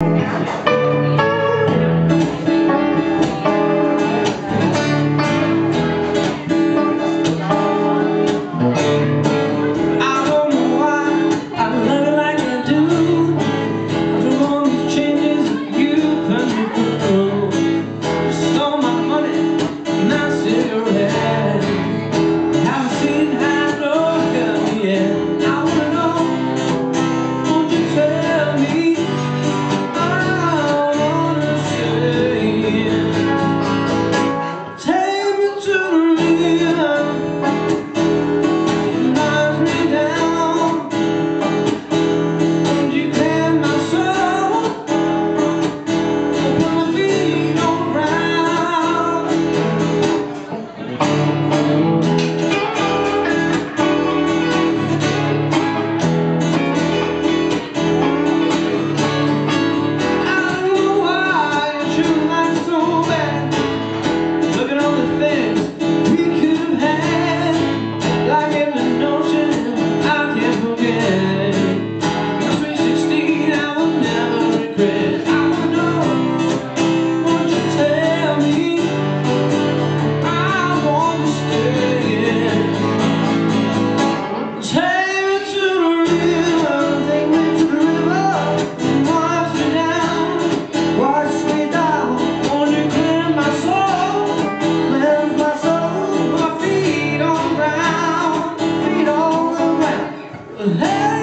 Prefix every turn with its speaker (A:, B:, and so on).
A: Thank Hey!